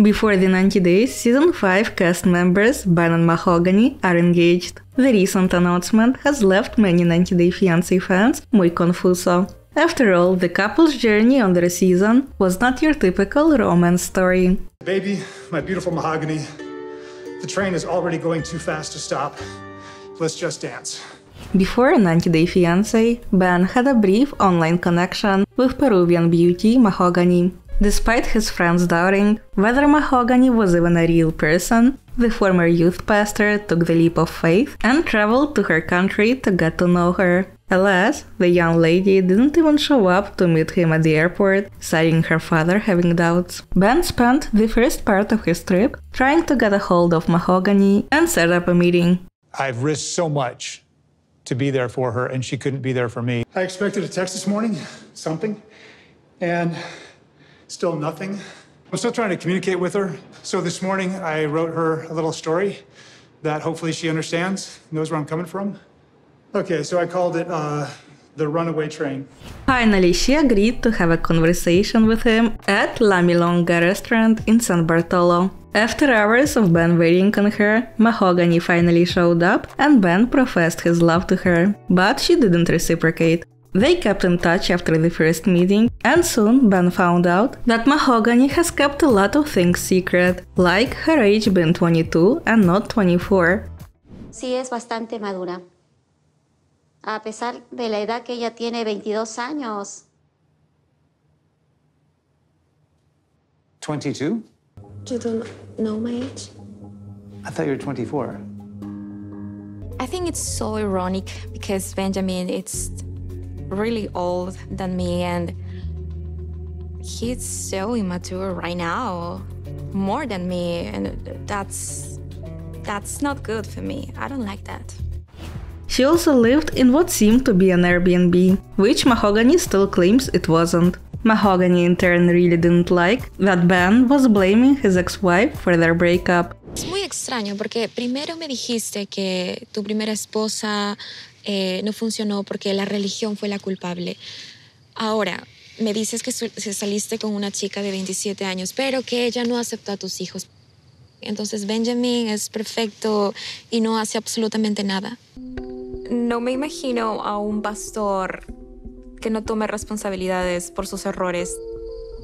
Before the 90 Days, season 5 cast members Ben and Mahogany are engaged. The recent announcement has left many 90 Day Fiancé fans muy confuso. After all, the couple's journey on their season was not your typical romance story. Baby, my beautiful mahogany, the train is already going too fast to stop. Let's just dance. Before 90 Day Fiancé, Ben had a brief online connection with Peruvian beauty Mahogany. Despite his friends doubting whether Mahogany was even a real person, the former youth pastor took the leap of faith and traveled to her country to get to know her. Alas, the young lady didn't even show up to meet him at the airport, citing her father having doubts. Ben spent the first part of his trip trying to get a hold of Mahogany and set up a meeting. I've risked so much to be there for her, and she couldn't be there for me. I expected a text this morning, something, and still nothing. I'm still trying to communicate with her. So this morning, I wrote her a little story that hopefully she understands, knows where I'm coming from. Okay, so I called it uh, The Runaway Train. Finally, she agreed to have a conversation with him at La Milonga restaurant in San Bartolo. After hours of Ben waiting on her, Mahogany finally showed up and Ben professed his love to her, but she didn't reciprocate. They kept in touch after the first meeting, and soon Ben found out that Mahogany has kept a lot of things secret, like her age being 22 and not 24. Sí es bastante madura. A pesar de la edad que ella tiene, 22 años. 22? You don't know my age? I thought you were 24. I think it's so ironic because Benjamin it's really old than me and he's so immature right now more than me and that's that's not good for me i don't like that She also lived in what seemed to be an Airbnb, which Mahogany still claims it wasn't. Mahogany in turn really didn't like that Ben was blaming his ex-wife for their breakup. Es muy extraño porque primero me dijiste que tu primera esposa eh, no funcionó porque la religión fue la culpable. Ahora, me dices que saliste con una chica de 27 años, pero que ella no aceptó a tus hijos. Entonces Benjamin es perfecto y no hace absolutamente nada. No me imagino a un pastor que no tome responsabilidades por sus errores.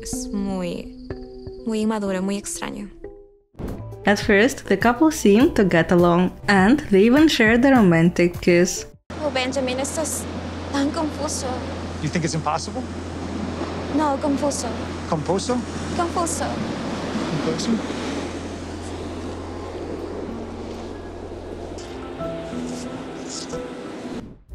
Es muy, muy inmaduro, muy extraño. At first, the couple seemed to get along, and they even shared a romantic kiss. Benjamin, estás tan confuso. You think it's impossible? No, confuso. Composo? Confuso. Composo?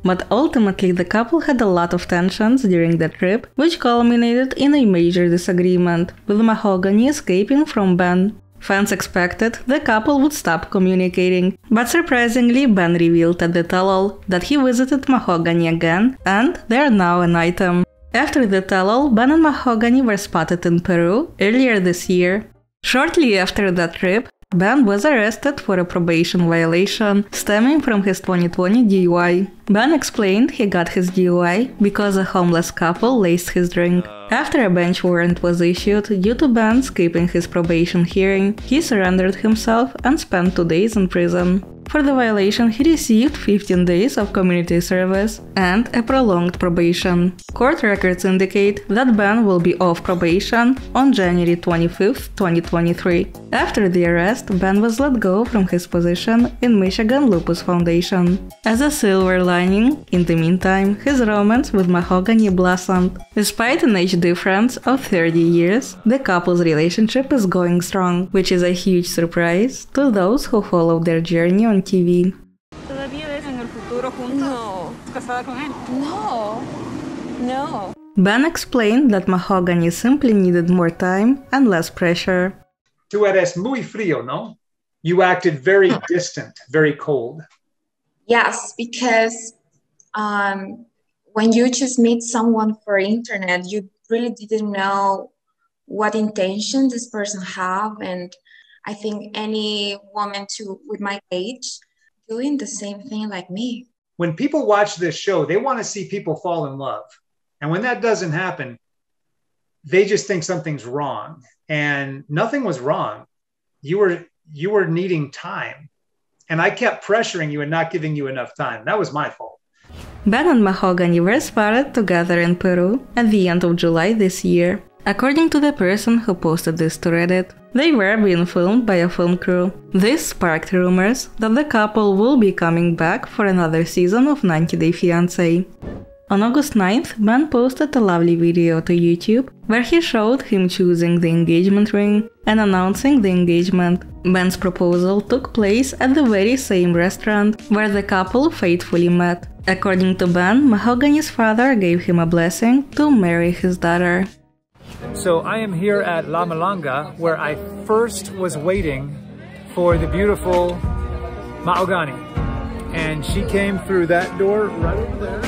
But ultimately, the couple had a lot of tensions during the trip, which culminated in a major disagreement, with Mahogany escaping from Ben. Fans expected the couple would stop communicating, but surprisingly, Ben revealed at the tell-all that he visited Mahogany again, and they are now an item. After the tell-all, Ben and Mahogany were spotted in Peru earlier this year. Shortly after that trip, Ben was arrested for a probation violation stemming from his 2020 DUI. Ben explained he got his DUI because a homeless couple laced his drink. After a bench warrant was issued due to Ben skipping his probation hearing, he surrendered himself and spent two days in prison. For the violation, he received 15 days of community service and a prolonged probation. Court records indicate that Ben will be off probation on January 25, 2023. After the arrest, Ben was let go from his position in Michigan Lupus Foundation. As a silver lining, in the meantime, his romance with Mahogany blossomed. Despite an age difference of 30 years, the couple's relationship is going strong, which is a huge surprise to those who follow their journey on TV. ¿Todavía ves en el futuro juntos? No. ¿Casada con él? No. No. Ben explained that Mahogany simply needed more time and less pressure. Tú eres muy frío, ¿no? You acted very distant, very cold. Yes, because um, when you just meet someone for internet, you really didn't know what intention this person have, and I think any woman to with my age doing the same thing like me. When people watch this show, they want to see people fall in love. And when that doesn't happen, they just think something's wrong. and nothing was wrong. You were you were needing time. And I kept pressuring you and not giving you enough time. That was my fault. Ben and Mahogany were spotted together in Peru at the end of July this year. According to the person who posted this to Reddit, they were being filmed by a film crew. This sparked rumors that the couple will be coming back for another season of 90 Day Fiancé. On August 9th, Ben posted a lovely video to YouTube where he showed him choosing the engagement ring and announcing the engagement. Ben's proposal took place at the very same restaurant where the couple faithfully met. According to Ben, Mahogany's father gave him a blessing to marry his daughter. So I am here at La Malanga where I first was waiting for the beautiful Mahogany. And she came through that door right over there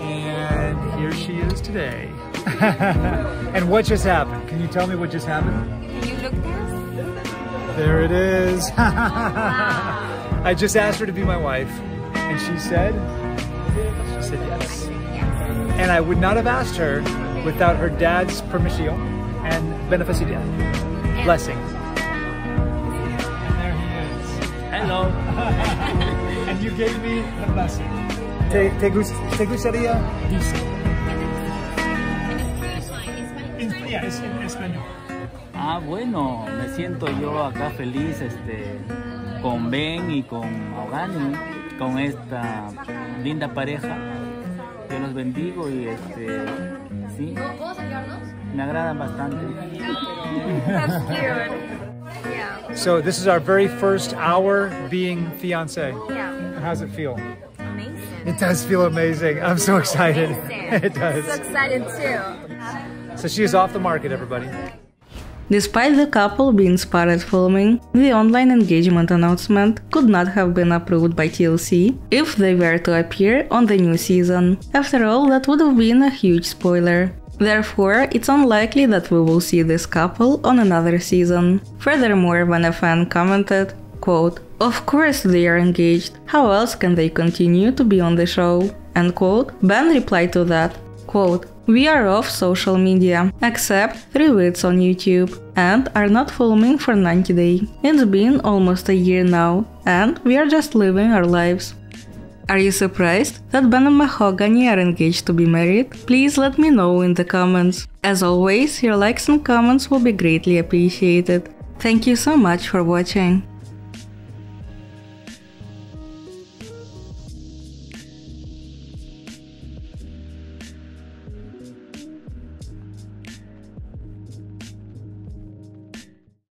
And here she is today. and what just happened? Can you tell me what just happened? Can you look there? There it is. wow. I just asked her to be my wife, and she said, she said yes. And I would not have asked her without her dad's permission and beneficia, blessing. And there he is. Hello. and you gave me the blessing. ¿Te, te, gust, te gustaría dice? en español. Ah, bueno, me siento yo acá feliz este, con Ben y con Augani, con esta linda pareja. Yo los bendigo y este, sí. ¿Puedo sacarnos? Me agradan bastante. That's cute. Yeah. So this is our very first hour being fiance. Yeah. How's it feel? Amazing. It does feel amazing. I'm so excited. it does. So excited too. So she is off the market, everybody. Despite the couple being spotted filming, the online engagement announcement could not have been approved by TLC if they were to appear on the new season. After all, that would have been a huge spoiler. Therefore, it's unlikely that we will see this couple on another season. Furthermore, when a fan commented, quote, Of course they are engaged, how else can they continue to be on the show? End quote, Ben replied to that, quote, we are off social media, except three weeks on YouTube, and are not filming for 90 days. It's been almost a year now, and we are just living our lives. Are you surprised that Ben and Mahogany are engaged to be married? Please let me know in the comments. As always, your likes and comments will be greatly appreciated. Thank you so much for watching.